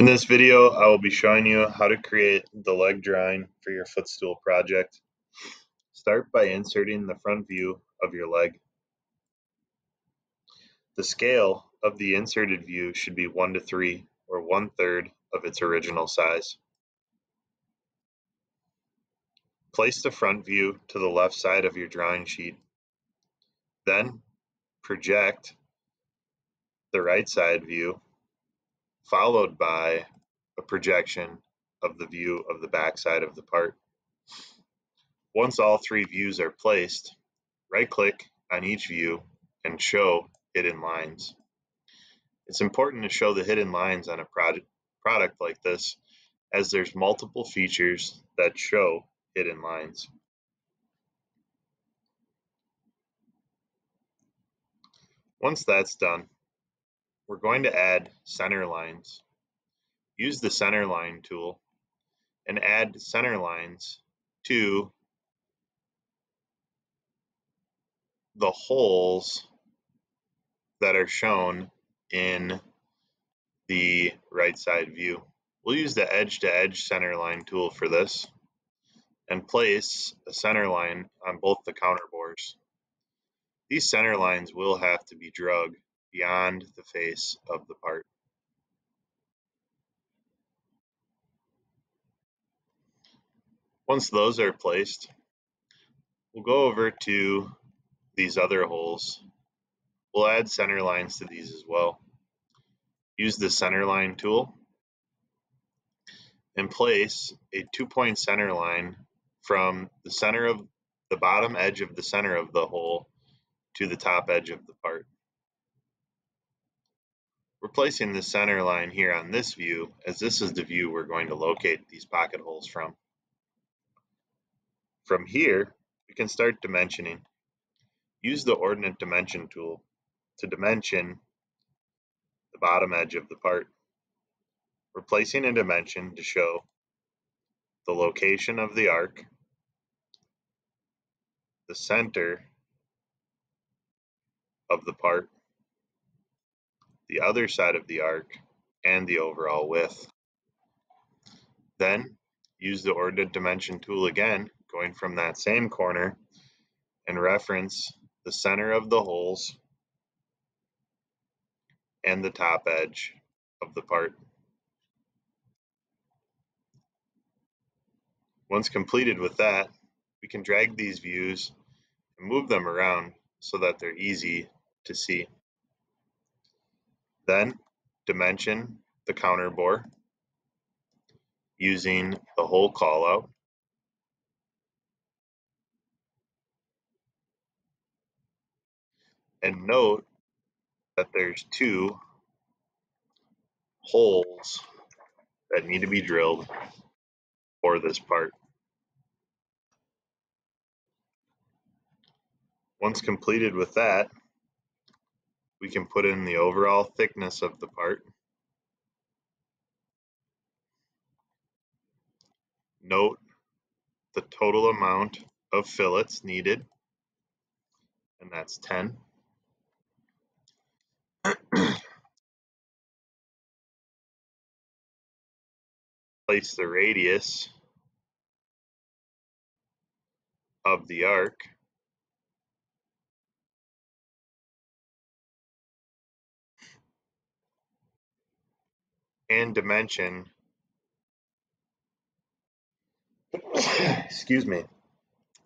In this video, I will be showing you how to create the leg drawing for your footstool project. Start by inserting the front view of your leg. The scale of the inserted view should be 1 to 3, or one third of its original size. Place the front view to the left side of your drawing sheet. Then project the right side view followed by a projection of the view of the backside of the part. Once all three views are placed, right-click on each view and show hidden lines. It's important to show the hidden lines on a product, product like this as there's multiple features that show hidden lines. Once that's done, we're going to add center lines. Use the center line tool and add center lines to the holes that are shown in the right side view. We'll use the edge to edge center line tool for this and place a center line on both the counter bores. These center lines will have to be drug beyond the face of the part. Once those are placed, we'll go over to these other holes. We'll add center lines to these as well. Use the center line tool and place a two point center line from the center of the bottom edge of the center of the hole to the top edge of the part. We're placing the center line here on this view as this is the view we're going to locate these pocket holes from. From here, we can start dimensioning. Use the ordinate dimension tool to dimension the bottom edge of the part. We're placing a dimension to show the location of the arc, the center of the part, the other side of the arc, and the overall width. Then use the ordinate dimension tool again, going from that same corner, and reference the center of the holes and the top edge of the part. Once completed with that, we can drag these views and move them around so that they're easy to see. Then dimension the counter bore using the hole callout. And note that there's two holes that need to be drilled for this part. Once completed with that, we can put in the overall thickness of the part. Note the total amount of fillets needed, and that's 10. Place the radius of the arc and dimension excuse me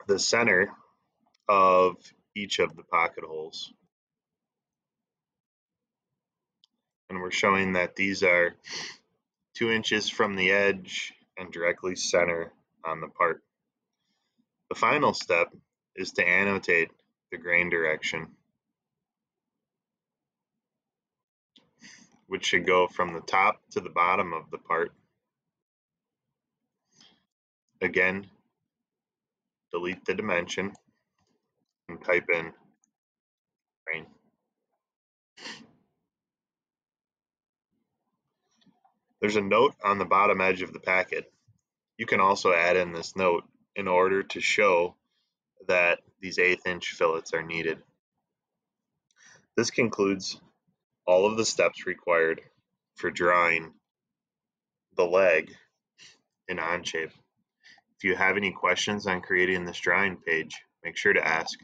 the center of each of the pocket holes and we're showing that these are two inches from the edge and directly center on the part. The final step is to annotate the grain direction. Which should go from the top to the bottom of the part. Again, delete the dimension and type in. There's a note on the bottom edge of the packet. You can also add in this note in order to show that these eighth inch fillets are needed. This concludes all of the steps required for drawing the leg in Onshape. If you have any questions on creating this drawing page, make sure to ask.